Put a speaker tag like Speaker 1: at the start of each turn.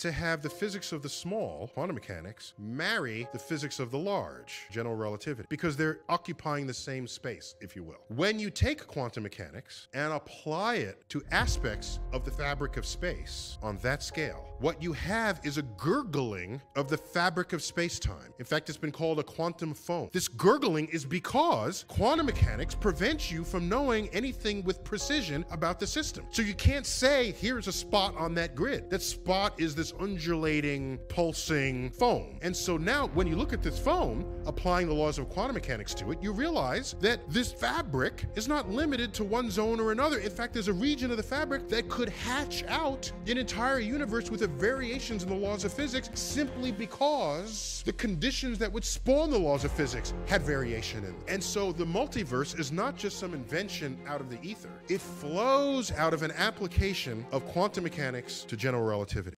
Speaker 1: to have the physics of the small, quantum mechanics, marry the physics of the large, general relativity, because they're occupying the same space, if you will. When you take quantum mechanics and apply it to aspects of the fabric of space on that scale, what you have is a gurgling of the fabric of space-time. In fact, it's been called a quantum foam. This gurgling is because quantum mechanics prevents you from knowing anything with precision about the system. So you can't say, here's a spot on that grid. That spot is this undulating, pulsing foam. And so now when you look at this foam, applying the laws of quantum mechanics to it, you realize that this fabric is not limited to one zone or another. In fact, there's a region of the fabric that could hatch out an entire universe with the variations in the laws of physics simply because the conditions that would spawn the laws of physics had variation in them. And so the multiverse is not just some invention out of the ether. It flows out of an application of quantum mechanics to general relativity.